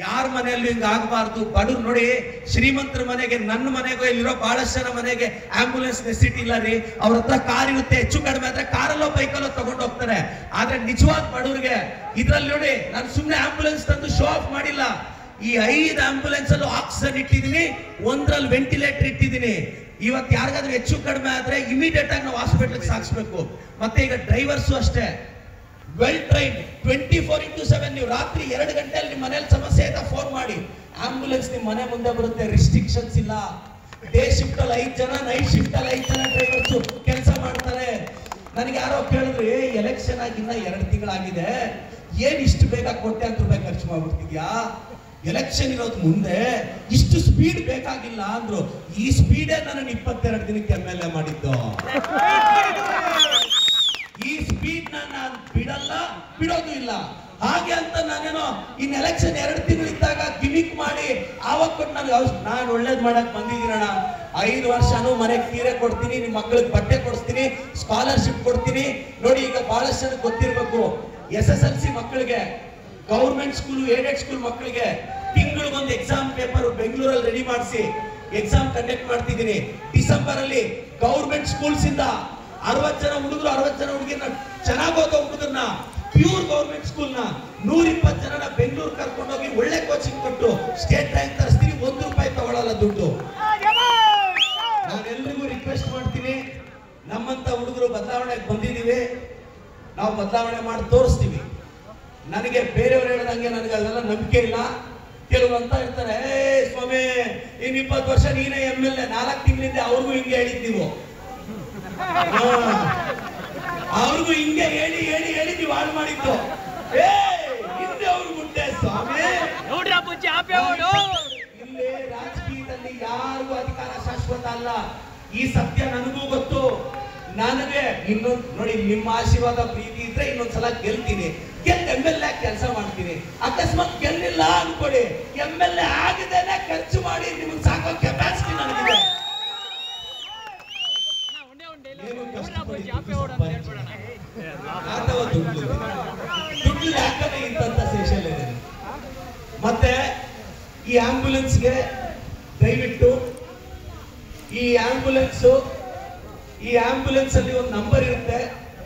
ಯಾರ ಮನೆಯಲ್ಲೂ ಹಿಂಗ ಆಗಬಾರ್ದು? ಬಡವ್ರು ನೋಡಿ, ಶ್ರೀಮಂತರ ಮನೆಗೆ, ನನ್ನ ಮನೆಗೂ ಇಲ್ಲಿರೋ ಬಹಳಷ್ಟು ಜನ ಮನೆಗೆ ಆಂಬುಲೆನ್ಸ್ ಫೆಸಿಲಿಟಿ ಇಲ್ಲ ರೀ. ಅವ್ರ ಹತ್ರ ಕಾರ್ ಇರುತ್ತೆ, ಹೆಚ್ಚು ಕಡಿಮೆ ಆದ್ರೆ ಕಾರಲ್ಲೋ ಬೈಕಲ್ಲೋ ತಗೊಂಡು ಹೋಗ್ತಾರೆ. ಆದ್ರೆ ನಿಜವಾದ ಬಡವ್ರಿಗೆ, ಇದ್ರಲ್ಲಿ ನೋಡಿ, ನಾನು ಸುಮ್ಮನೆ ಆಂಬುಲೆನ್ಸ್ ತಂದು ಶೋ ಆಫ್ ಮಾಡಿಲ್ಲ. ಈ ಐದು ಆಂಬುಲೆನ್ಸ್ ಅಲ್ಲೂ ಆಕ್ಸಿಜನ್ ಇಟ್ಟಿದ್ದೀನಿ, ಒಂದ್ರಲ್ಲಿ ವೆಂಟಿಲೇಟರ್ ಇಟ್ಟಿದ್ದೀನಿ. ಇವತ್ತು ಯಾರಿಗಾದ್ರೂ ಹೆಚ್ಚು ಕಡಿಮೆ ಆದ್ರೆ ಇಮಿಡಿಯೇಟ್ ಆಗಿ ನಾವು ಹಾಸ್ಪಿಟ್ಲಿಗೆ ಸಾಗಿಸ್ಬೇಕು ಮತ್ತೆ ಈಗ ಡ್ರೈವರ್ಸು ಅಷ್ಟೇ. Well train twenty four into seven ನೀವು ರಾತ್ರಿ ಎರಡು ಗಂಟೆಯಲ್ಲಿ ನಿಮ್ಮ ಮನೇಲಿ ಸಮಸ್ಯೆ ಆಯ್ತಾ? ಫೋನ್ ಮಾಡಿ. ಆಂಬುಲೆನ್ಸ್ ನಿಮ್ಮ ಮನೆ ಮುಂದೆ ಬರುತ್ತೆ. ರಿಸ್ಟ್ರಿಕ್ಷನ್ಸ್ ಇಲ್ಲ. ಡೇ ಶಿಫ್ಟ್ ಅಲ್ಲಿ ಐದು ಜನ ನೈಟ್ ಶಿಫ್ಟ್ ಅಲ್ಲಿ ಐದು ಜನ ಡ್ರೈವರ್ಸ್ ಕೆಲಸ ಮಾಡ್ತಾರೆ. ನನಗೆ ಯಾರೋ ಕೇಳಿದ್ರು ಎಲೆಕ್ಷನ್ ಆಗಿ ಇನ್ನ ಎರಡು ತಿಂಗಳಾಗಿದೆ. ಏನ್ ಇಷ್ಟು ಬೇಗ ಕೋಟ್ಯಾಂತರ ರೂಪಾಯಿ ಖರ್ಚು ಮಾಡ್ಬಿಡ್ತಿದ್ಯಾ? ಎಲೆಕ್ಷನ್ ಇರೋದು ಮುಂದೆ ಇಷ್ಟು ಸ್ಪೀಡ್ ಬೇಕಾಗಿಲ್ಲ ಅಂದ್ರು. ಈ ಸ್ಪೀಡೇ ನನ್ನ ಇಪ್ಪತ್ತೆರಡು ದಿನಕ್ಕೆ ಎಂ ಎಲ್ ಎ ಮಾಡಿದ್ದು ಈ ಸ್ಪೀಡ್ ನಾನು ಬಿಡಲ್ಲ ಬಿಡೋದು ಇಲ್ಲ. ಹಾಗೆ ಅಂತ ನಾನೇನೋ ಇನ್ ಎಲೆಕ್ಷನ್ ಎರಡು ತಿಂಗಳು ಇದ್ದಾಗ ಗಿಮಿಕ್ ಮಾಡಿ ಆವಾಗ ಕೊಟ್ಟು ನನಗೆ ನಾನು ಒಳ್ಳೇದ್ ಮಾಡಕ್ ಬಂದಿದ್ದೀನಣ್ಣ. ಐದು ವರ್ಷನೂ ಮನೆಗೆ ಸೀರೆ ಕೊಡ್ತೀನಿ ನಿಮ್ಮ ಮಕ್ಕಳಿಗೆ ಬಟ್ಟೆ ಕೊಡಿಸ್ತೀನಿ ಸ್ಕಾಲರ್ಶಿಪ್ ಕೊಡ್ತೀನಿ. ನೋಡಿ ಈಗ ಬಹಳಷ್ಟು ಜನಕ್ಕೆ ಗೊತ್ತಿರ್ಬೇಕು. ಎಸ್ ಎಸ್ ಎಲ್ ಸಿ ಮಕ್ಕಳಿಗೆ ಗೌರ್ಮೆಂಟ್ ಸ್ಕೂಲ್ ಏಡೆಡ್ ಸ್ಕೂಲ್ ಮಕ್ಕಳಿಗೆ ತಿಂಗಳಿಗೊಂದು ಎಕ್ಸಾಮ್ ಪೇಪರ್ ಬೆಂಗಳೂರಲ್ಲಿ ರೆಡಿ ಮಾಡಿಸಿ ಎಕ್ಸಾಮ್ ಕಂಡಕ್ಟ್ ಮಾಡ್ತಿದ್ದೀನಿ. ಡಿಸೆಂಬರ್ ಅಲ್ಲಿ ಗೌರ್ಮೆಂಟ್ ಸ್ಕೂಲ್ಸ್ ಇಂದ ಅರವತ್ ಜನ ಹುಡುಗರು, ಅರವತ್ ಜನ ಹುಡುಗಿನ ಚೆನ್ನಾಗಿ ಓದೋ ಹುಡುಗರನ್ನ ಪ್ಯೂರ್ ಗೌರ್ಮೆಂಟ್ ಸ್ಕೂಲ್ನ ನೂರ ಇಪ್ಪತ್ತು ಜನನ ಬೆಂಗಳೂರು ಕರ್ಕೊಂಡೋಗಿ ಒಳ್ಳೆ ಕೋಚಿಂಗ್ ಕೊಟ್ಟು ಸ್ಟೇಟ್ ರ್ಯಾಂಕ್ ತರಿಸ್ತೀನಿ, ಒಂದು ರೂಪಾಯಿ ತಗೊಳ್ಳಲ್ಲ ದುಡ್ಡು. ನಾನೆಲ್ರಿಗೂ ರಿಕ್ವೆಸ್ಟ್ ಮಾಡ್ತೀನಿ, ನಮ್ಮಂತ ಹುಡುಗರು ಬದಲಾವಣೆಗೆ ಬಂದಿದ್ದೀವಿ. ನಾವು ಬದಲಾವಣೆ ಮಾಡಿ ತೋರಿಸ್ತೀವಿ. ನನಗೆ ಬೇರೆಯವ್ರು ಹೇಳ್ದಂಗೆ ನನಗೆ ಅದೆಲ್ಲ ನಂಬಿಕೆ ಇಲ್ಲ. ಕೆಲವರು ಅಂತ ಇರ್ತಾರೆ ಏ ಸ್ವಾಮಿ ಇನ್ ಇಪ್ಪತ್ತು ವರ್ಷ ನೀನೇ ಎಂ ಎಲ್ ಎ ನಾಲ್ಕು ತಿಂಗಳಿಂದ ಅವ್ರಿಗೂ ಹಿಂಗೆ ಹೇಳಿದ್ ನೀವು. ಅವ್ರಿಗೂ ಹಿಂಗೆ ಹೇಳಿ ಹೇಳಿ ಹೇಳಿ ನೀವು ಹಾಳು ಮಾಡಿದ್ದು. ಏ ಹಿಂದೆ ಅವ್ರು ಮುಟ್ಟೆ ಸ್ವಾಮಿ. ನೋಡ್ರ ಬುಜ್ಜಿ ಇಲ್ಲಿ ರಾಜಕೀಯದಲ್ಲಿ ಯಾರಿಗೂ ಅಧಿಕಾರ ಶಾಶ್ವತ ಅಲ್ಲ. ಈ ಸತ್ಯ ನನಗೂ ಗೊತ್ತು. ನನಗೆ ಇನ್ನೊಂದ್ ನೋಡಿ ನಿಮ್ಮ ಆಶೀರ್ವಾದ ಪ್ರೀತಿ ಇದ್ರೆ ಇನ್ನೊಂದ್ಸಲ ಗೆಲ್ತೀನಿ. ಗೆಲ್ ಎಂ ಎಲ್ ಎ ಕೆಲಸ ಮಾಡ್ತೀನಿ. ಅಕಸ್ಮಾತ್ ಗೆಲ್ಲಿಲ್ಲ ಅನ್ಕೊಡಿ ಎಂ ಎಲ್ ಎ ಮತ್ತೆ ಈ ಆಂಬ್ಯುಲೆನ್ಸ್ಗೆ ದಯವಿಟ್ಟು ಈ ಆಂಬ್ಯುಲೆನ್ಸ್ ಈ ಆಂಬ್ಯುಲೆನ್ಸ್ ಅಲ್ಲಿ ಒಂದು ನಂಬರ್ ಇರುತ್ತೆ.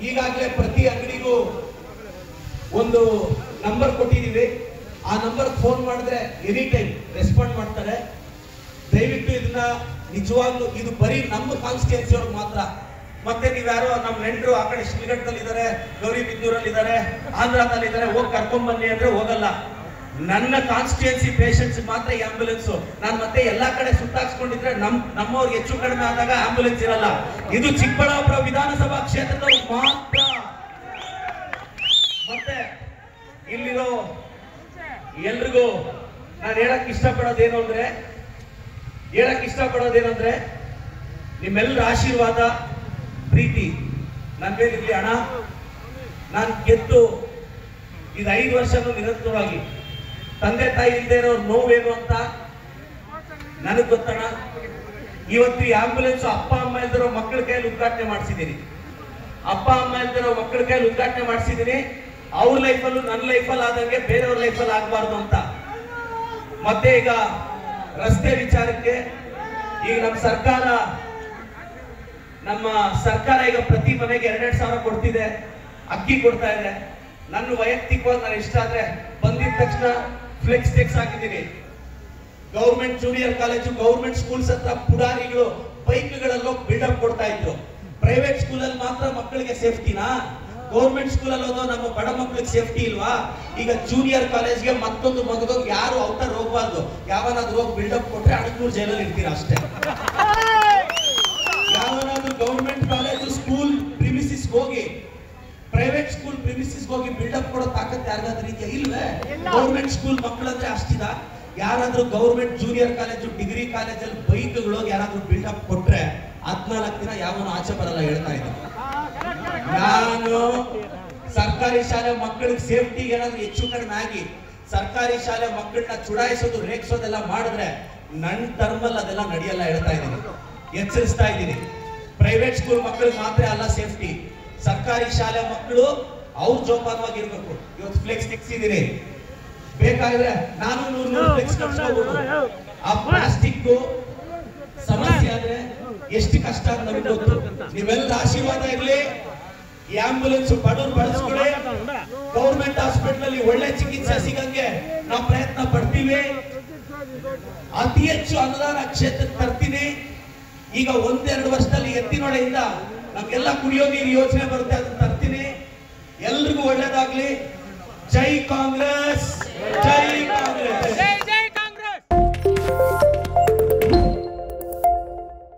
ಈಗಾಗಲೇ ಪ್ರತಿ ಅಂಗಡಿಗೂ ಒಂದು ನಂಬರ್ ಕೊಟ್ಟಿದ್ದೀವಿ. ಆ ನಂಬರ್ ಫೋನ್ ಮಾಡಿದ್ರೆ ಎನಿ ಟೈಮ್ ರೆಸ್ಪಾಂಡ್ ಮಾಡ್ತಾರೆ. ದಯವಿಟ್ಟು ಇದನ್ನ ನಿಜವಾಗ್ಲೂ ಇದು ಬರೀ ನಮ್ಮ ಕಾನ್ಸ್ಟಿಟ್ಯೂನ್ಸಿ ಅವ್ರಿಗೆ ಮಾತ್ರ. ಮತ್ತೆ ನೀವ್ಯಾರೋ ನಮ್ಮ ನೆಂಟರು ಆ ಕಡೆ ಶ್ರೀಗಢದಲ್ಲಿ ಇದ್ದಾರೆ ಗೌರಿಬಿದನೂರಲ್ಲಿ ಇದ್ದಾರೆ ಆಂಧ್ರದಲ್ಲಿ ಇದ್ದಾರೆ ಹೋಗಿ ಕರ್ಕೊಂಡ್ ಬನ್ನಿ ಅಂದ್ರೆ ಹೋಗಲ್ಲ. ನನ್ನ ಕಾನ್ಸ್ಟಿಟ್ಯೂನ್ಸಿ ಪೇಷಂಟ್ಸ್ ಮಾತ್ರ ಈ ಆಂಬ್ಯುಲೆನ್ಸ್ ನಾನು ಮತ್ತೆ ಎಲ್ಲಾ ಕಡೆ ಸುತ್ತಾಕ್ಸ್ಕೊಂಡಿದ್ರೆ ನಮ್ ನಮ್ಮವ್ರಿಗೆ ಹೆಚ್ಚು ಕಡಿಮೆ ಆದಾಗ ಆಂಬ್ಯುಲೆನ್ಸ್ ಇರಲ್ಲ. ಇದು ಚಿಕ್ಕಬಳ್ಳಾಪುರ ವಿಧಾನಸಭಾ ಕ್ಷೇತ್ರದ ಮಾತ್ರ. ಮತ್ತೆ ಇಲ್ಲಿರೋ ಎಲ್ರಿಗೂ ನಾನು ಹೇಳಕ್ ಇಷ್ಟಪಡೋದೇನು ಅಂದ್ರೆ, ಹೇಳಕ್ ಇಷ್ಟಪಡೋದೇನಂದ್ರೆ ನಿಮ್ಮೆಲ್ಲರ ಆಶೀರ್ವಾದ, ಪ್ರೀತಿ ನನ್ನ ಮೇಲೆ ಅಣ್ಣ. ನಾನು ಗೆದ್ದು ಇದು ಐದು ವರ್ಷನೂ ನಿರಂತರವಾಗಿ ತಂದೆ ತಾಯಿ ಇಲ್ಲದೆ ಇರೋರು ನೋವೇನು ಅಂತ ನನಗ್ ಗೊತ್ತಣ ಇವತ್ತು ಈ ಆಂಬುಲೆನ್ಸ್ ಅಪ್ಪ, ಅಮ್ಮ ಇಲ್ದಿರೋ ಮಕ್ಕಳ ಕೈಯಲ್ಲಿ ಉದ್ಘಾಟನೆ ಮಾಡಿಸಿದ್ದೀನಿ ಅಪ್ಪ, ಅಮ್ಮ ಇಲ್ದಿರೋ ಮಕ್ಕಳ ಕೈಯಲ್ಲಿ ಉದ್ಘಾಟನೆ ಮಾಡಿಸಿದ್ದೀನಿ ಅವ್ರ ಲೈಫಲ್ಲೂ ನನ್ನ ಲೈಫಲ್ಲಿ ಆದಂಗೆ ಬೇರೆಯವ್ರ ಲೈಫಲ್ಲಿ ಆಗಬಾರ್ದು ಅಂತ. ಮತ್ತೆ ಈಗ ರಸ್ತೆ ವಿಚಾರಕ್ಕೆ ಈಗ ನಮ್ಮ ಸರ್ಕಾರ ನಮ್ಮ ಸರ್ಕಾರ ಈಗ ಪ್ರತಿ ಮನೆಗೆ ಎರಡೆರಡು ಸಾವಿರ ಕೊಡ್ತಿದೆ. ಅಕ್ಕಿ ಕೊಡ್ತಾ ಇದೆ. ನನ್ನ ವೈಯಕ್ತಿಕವಾಗಿ ನಾನು ಇಷ್ಟ ಆದ್ರೆ ಬಂದಿದ ತಕ್ಷಣ ಫ್ಲೆಕ್ಸ್ ಟೆಕ್ಸ್ ಹಾಕಿದ್ದೀನಿ government junior college government schools ಹತ್ರ ಪುಡಾರಿಗಳು ಬೈಕ್ಗಳಲ್ಲೋ ಬಿಲ್ಡಪ್ ಕೊಡ್ತಾ ಇದ್ರು. ಪ್ರೈವೇಟ್ ಸ್ಕೂಲಲ್ಲಿ ಮಾತ್ರ ಮಕ್ಕಳಿಗೆ ಸೇಫ್ಟಿನಾ ಗೌರ್ಮೆಂಟ್ ಸ್ಕೂಲಲ್ಲಿ ಓದೋ ನಮ್ಮ ಬಡ ಮಕ್ಕಳಿಗೆ ಸೇಫ್ಟಿ ಇಲ್ವಾ? ಈಗ ಜೂನಿಯರ್ ಕಾಲೇಜ್ಗೆ ಮತ್ತೊಂದು ಮಗದೋಗಿ ಯಾರು ಔಟರ್ ಹೋಗ್ಬಾರ್ದು. ಯಾವನಾದ್ರೂ ಹೋಗಿ ಬಿಲ್ಡಪ್ ಕೊಟ್ರೆ ಅಣಕೂರು ಜೈಲಲ್ಲಿ ಇರ್ತೀರ ಅಷ್ಟೇ ಯಾವನಾದ್ರೂ ಗೌರ್ಮೆಂಟ್ ಕಾಲೇಜು ಸ್ಕೂಲ್ ಪ್ರಿಮಿಸಿಸ್ ಹೋಗಿ ಪ್ರೈವೇಟ್ ಸ್ಕೂಲ್ ಪ್ರಿಮಿಸಿಸ್ ಹೋಗಿ ಬಿಲ್ಡಪ್ ಕೊಡೋ ತಾಕತ್ ಯಾರಿಗಾದ್ರೂ ಇದೆಯಾ? ಇಲ್ವೇ? ಗೌರ್ಮೆಂಟ್ ಸ್ಕೂಲ್ ಮಕ್ಕಳಂದ್ರೆ ಅಷ್ಟಿದ. ಯಾರಾದ್ರೂ ಗೌರ್ಮೆಂಟ್ ಜೂನಿಯರ್ ಕಾಲೇಜು ಡಿಗ್ರಿ ಕಾಲೇಜಲ್ಲಿ ಬೈಕ್ಗಳು ಯಾರಾದ್ರೂ ಬಿಲ್ಡಪ್ ಕೊಟ್ರೆ ಹದ್ನಾಲ್ಕು ದಿನ ಯಾವನು ಆಚೆ ಬರಲ್ಲ ಹೇಳ್ತಾ ಇದ್ದ ನಾನು ಸರ್ಕಾರಿ ಶಾಲೆ ಮಕ್ಕಳಿಗೆ ಸೇಫ್ಟಿ ಏನಾದ್ರೂ ಹೆಚ್ಚು ಕಡಿಮೆ ಆಗಿ ಸರ್ಕಾರಿ ಶಾಲೆ ಮಕ್ಕಳನ್ನ ಚುಡಾಯಿಸೋದು ರೇಗಿಸೋದೆಲ್ಲ ಮಾಡಿದ್ರೆ ನನ್ನ ಟರ್ಮಲ್ಲಿ ಅದೆಲ್ಲ ನಡೆಯಲ್ಲ ಹೇಳ್ತಾ ಇದ್ದೀನಿ. ಎಚ್ಚರಿಸ್ತಾ ಇದ್ದೀನಿ. ಪ್ರೈವೇಟ್ ಸ್ಕೂಲ್ ಮಕ್ಕಳಿಗೆ ಮಾತ್ರ ಅಲ್ಲ ಸೇಫ್ಟಿ ಸರ್ಕಾರಿ ಶಾಲೆ ಮಕ್ಕಳು ಅವ್ರ ಜೋಪಾನವಾಗಿರ್ಬೇಕು ಇವತ್ತು ಫ್ಲೆಕ್ಸ್ ತೆಗ್ಸಿದೀನಿ. ಬೇಕಾದ್ರೆ ನಾನು ನೂರು ನೂರು ಫ್ಲೆಕ್ಸ್ ಕಟ್ಸ್ಕೊಬೋದು. ಆ ಪ್ಲಾಸ್ಟಿಕ್ ಸಮಸ್ಯೆ ಆದ್ರೆ ಎಷ್ಟು ಕಷ್ಟ ಅಂತ ನಮಗೆ ಗೊತ್ತು. ನೀವೆಲ್ಲ ಆಶೀರ್ವಾದ ಇರ್ಲಿ. ಈ ಆಂಬುಲೆನ್ಸ್ ಬಡವ್ರು ಬಳಸ್ಕೊಳ್ಳಿ. ಗೌರ್ಮೆಂಟ್ ಹಾಸ್ಪಿಟಲ್ ಅಲ್ಲಿ ಒಳ್ಳೆ ಚಿಕಿತ್ಸೆ ಸಿಗಂಗೆ ನಾವು ಪ್ರಯತ್ನ ಪಡ್ತೀವಿ. ಅತಿ ಹೆಚ್ಚು ಅನುದಾನ ಕ್ಷೇತ್ರಕ್ಕೆ ತರ್ತೀನಿ. ಈಗ ಒಂದೆರಡು ವರ್ಷದಲ್ಲಿ ಎತ್ತಿನೊಳೆಯಿಂದ ನಮ್ಗೆಲ್ಲ ಕುಡಿಯೋ ನೀರು ಯೋಜನೆ ಬರುತ್ತೆ ಅದನ್ನ ತರ್ತೀನಿ